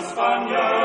Spaniard.